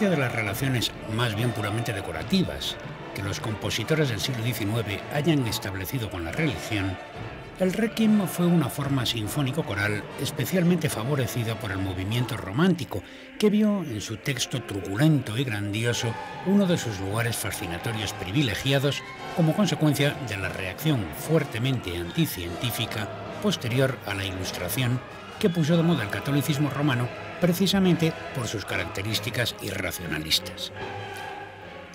De las relaciones más bien puramente decorativas que los compositores del siglo XIX hayan establecido con la religión, el requiem fue una forma sinfónico-coral especialmente favorecida por el movimiento romántico, que vio en su texto truculento y grandioso uno de sus lugares fascinatorios privilegiados como consecuencia de la reacción fuertemente anticientífica posterior a la Ilustración que puso de moda el catolicismo romano precisamente por sus características irracionalistas.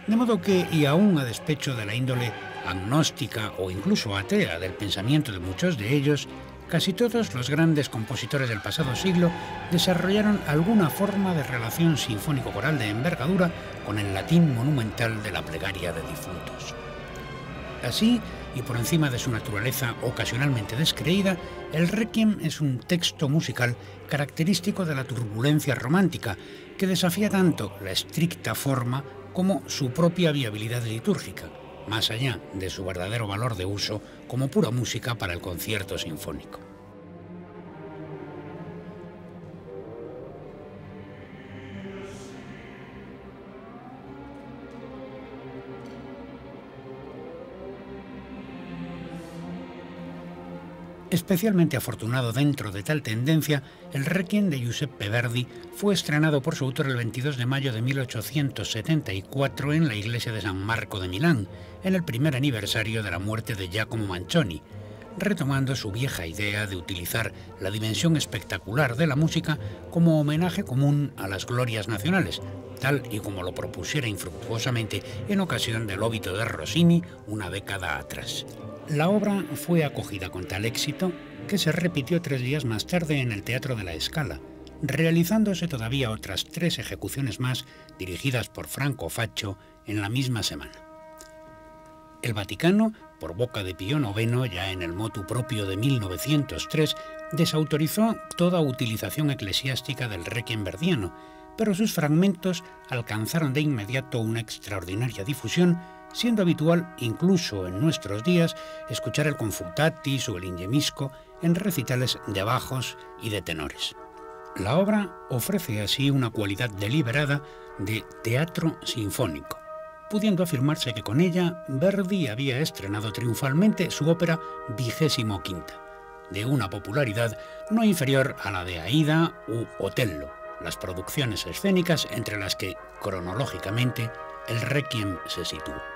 De modo que, y aún a despecho de la índole agnóstica o incluso atea del pensamiento de muchos de ellos, casi todos los grandes compositores del pasado siglo desarrollaron alguna forma de relación sinfónico-coral de envergadura con el latín monumental de la plegaria de difuntos. Así, y por encima de su naturaleza ocasionalmente descreída, el requiem es un texto musical característico de la turbulencia romántica, que desafía tanto la estricta forma como su propia viabilidad litúrgica más allá de su verdadero valor de uso como pura música para el concierto sinfónico. Especialmente afortunado dentro de tal tendencia, el Requiem de Giuseppe Verdi fue estrenado por su autor el 22 de mayo de 1874 en la iglesia de San Marco de Milán, en el primer aniversario de la muerte de Giacomo Manchoni, retomando su vieja idea de utilizar la dimensión espectacular de la música como homenaje común a las glorias nacionales, tal y como lo propusiera infructuosamente en ocasión del óbito de Rossini una década atrás. La obra fue acogida con tal éxito que se repitió tres días más tarde en el Teatro de la Escala, realizándose todavía otras tres ejecuciones más dirigidas por Franco Faccio en la misma semana. El Vaticano, por boca de Pío IX, ya en el motu propio de 1903, desautorizó toda utilización eclesiástica del requiem verdiano, pero sus fragmentos alcanzaron de inmediato una extraordinaria difusión siendo habitual incluso en nuestros días escuchar el confutatis o el ingemisco en recitales de bajos y de tenores. La obra ofrece así una cualidad deliberada de teatro sinfónico, pudiendo afirmarse que con ella Verdi había estrenado triunfalmente su ópera vigésimo quinta, de una popularidad no inferior a la de Aida u Otello, las producciones escénicas entre las que, cronológicamente, el Requiem se sitúa.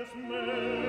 falsches Meer.